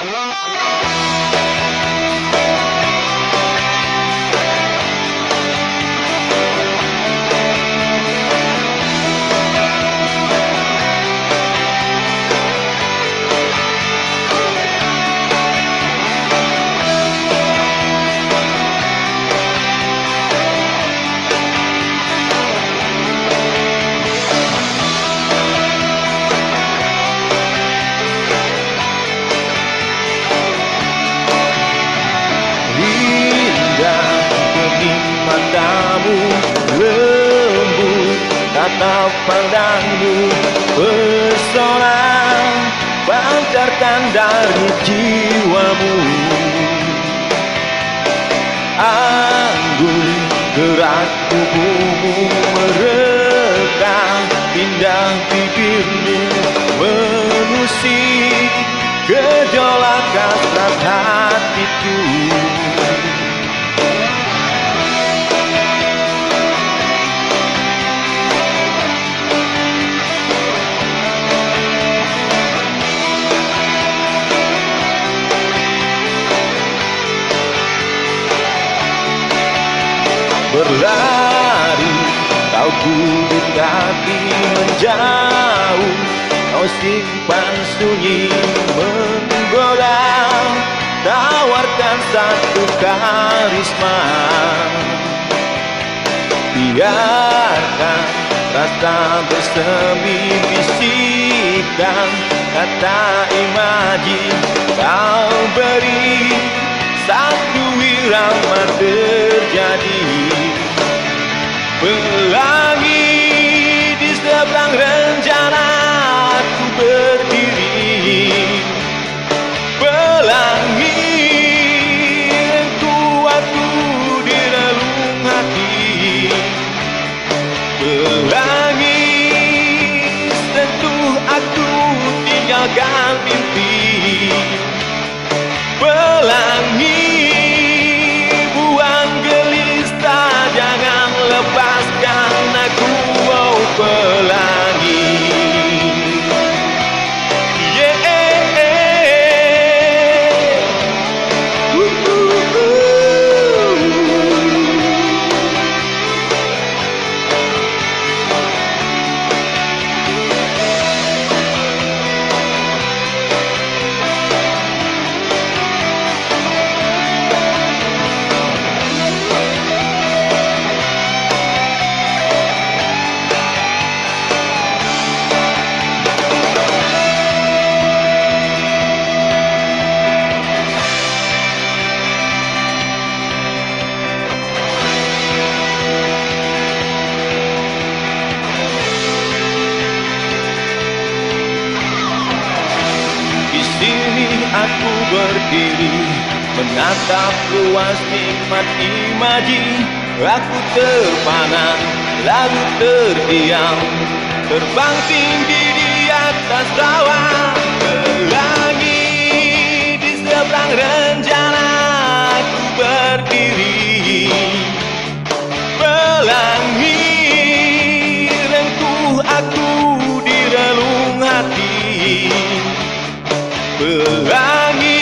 Allah, Allah. Tatap pandangmu Pesona pancarkan dari jiwamu. Anggun gerak tubuhmu merekam Indah bibirmu mengusik Gejolak kasrat hatiku berlari. Kau kubur kaki menjauh Kau simpan sunyi menggoda. Tawarkan satu karisma. Biarkan rasa bersemi bisikan. Kata imaji kau beri Satu irama aku berdiri Menatap luas nikmat imaji. Aku terpana lalu terdiam. Terbang tinggi di atas di relung hati Pelangi